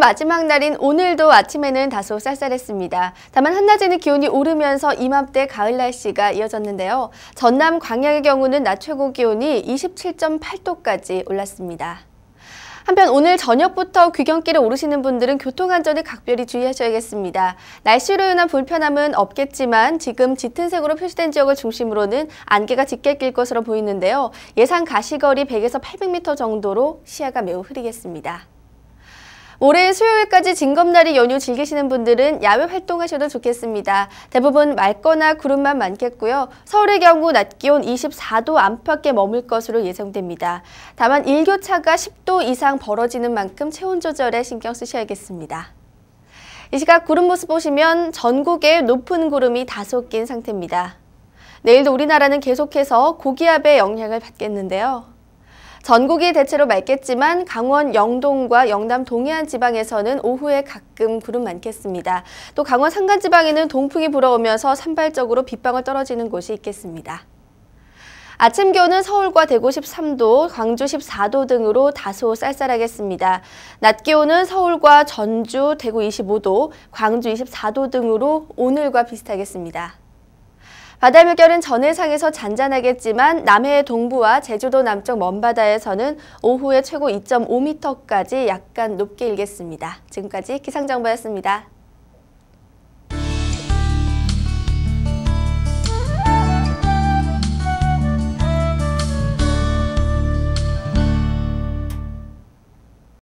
마지막 날인 오늘도 아침에는 다소 쌀쌀했습니다. 다만 한낮에는 기온이 오르면서 이맘때 가을 날씨가 이어졌는데요. 전남 광양의 경우는 낮 최고 기온이 27.8도까지 올랐습니다. 한편 오늘 저녁부터 귀경길에 오르시는 분들은 교통안전에 각별히 주의하셔야겠습니다. 날씨로 인한 불편함은 없겠지만 지금 짙은 색으로 표시된 지역을 중심으로는 안개가 짙게 낄 것으로 보이는데요. 예상 가시거리 100에서 800m 정도로 시야가 매우 흐리겠습니다. 올해 수요일까지 징검다리 연휴 즐기시는 분들은 야외 활동하셔도 좋겠습니다. 대부분 맑거나 구름만 많겠고요. 서울의 경우 낮 기온 24도 안팎에 머물 것으로 예상됩니다. 다만 일교차가 10도 이상 벌어지는 만큼 체온 조절에 신경 쓰셔야겠습니다. 이 시각 구름 모습 보시면 전국에 높은 구름이 다소 낀 상태입니다. 내일도 우리나라는 계속해서 고기압의 영향을 받겠는데요. 전국이 대체로 맑겠지만 강원 영동과 영남 동해안 지방에서는 오후에 가끔 구름 많겠습니다. 또 강원 산간 지방에는 동풍이 불어오면서 산발적으로 빗방울 떨어지는 곳이 있겠습니다. 아침 기온은 서울과 대구 13도, 광주 14도 등으로 다소 쌀쌀하겠습니다. 낮 기온은 서울과 전주, 대구 25도, 광주 24도 등으로 오늘과 비슷하겠습니다. 바다 물결은 전해상에서 잔잔하겠지만 남해 동부와 제주도 남쪽 먼바다에서는 오후에 최고 2.5m까지 약간 높게 일겠습니다. 지금까지 기상정보였습니다.